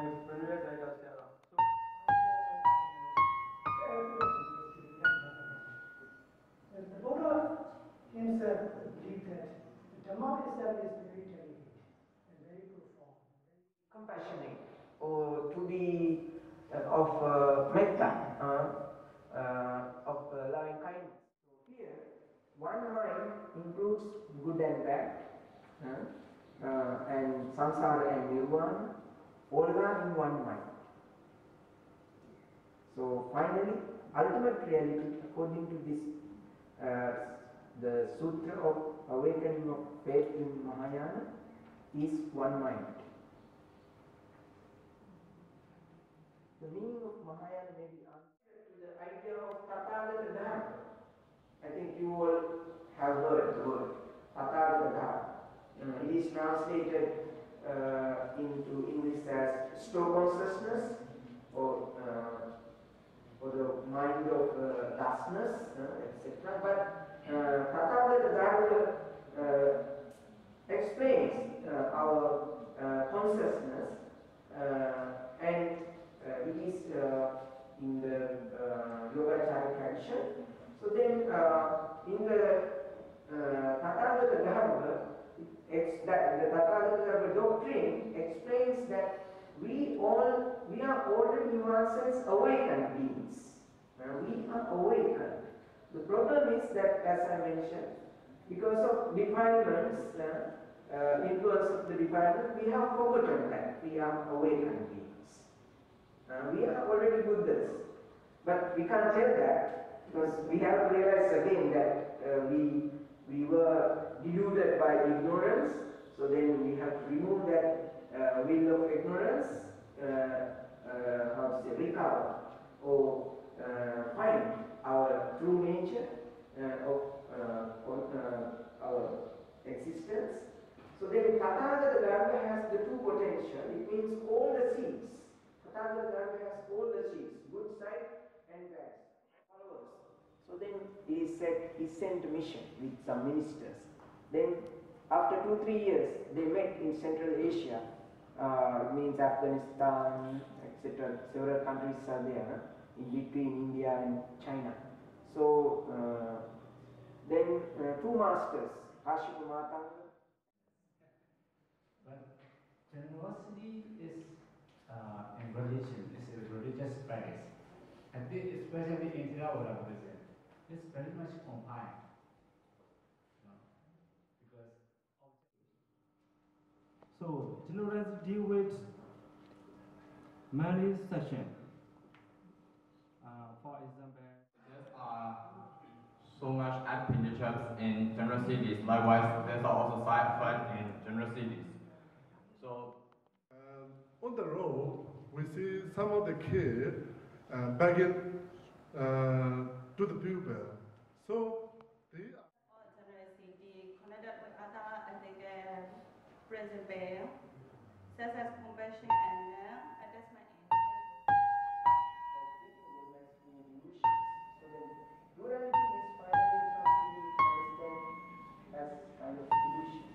The Buddha himself believed that the Dhamma itself is very delicate and very profound, compassionate, or to be uh, of uh, metta, uh, uh, of uh, loving kindness. So here, one mind includes good and bad, uh, and samsara and nirvana are in one mind. So finally, ultimate reality, according to this, uh, the Sutra of Awakening of Faith in Mahayana, is one mind. The meaning of Mahayana may be answered to the idea of Tathagatagarbha. I think you all have heard the word Tathagatagarbha. Uh, it is translated uh, into English as store consciousness or uh, or the mind of uh, thusness, uh, etc. But uh, Tathagatagarbha uh, explains uh, our uh, consciousness uh, and uh, it is uh, in the uh, Yogacara tradition. So then uh, in the uh, Tathagata that the Tathagata doctrine explains that we all we are already in one awakened beings. Uh, we are awakened. The problem is that, as I mentioned, because of defilements, uh, uh, influence of the defilement, we have forgotten that we are awakened beings. Uh, we are already Buddhas, but we can't tell that because we have realized again that uh, we we were deluded by ignorance. So then we have to remove that uh, of ignorance, uh, uh, how to say, recover or uh, find our true nature uh, of uh, uh, our existence. So then Tathagatagarbha has the two potential. It means all the seeds. Tathagatagarbha has all the seeds, good side and bad followers. So then he said he sent a mission with some ministers. Then after two three years they met in Central Asia, uh, means Afghanistan, etc. Several countries are there in between India and China. So uh, then uh, two masters, Kashyapa Matanga But generosity is uh, in religion, it's a religious practice. And this, especially in Theravada Buddhism, it's very much combined. you know, because So, generosity with many sections. Uh, for example, There are so much advantages in generosity. Likewise, there's also side effects in generosity. So Um, on the road, we see some of the kids uh, begging uh, to the people. So they are generosity connected with other, I think, uh, principle, such as compassion push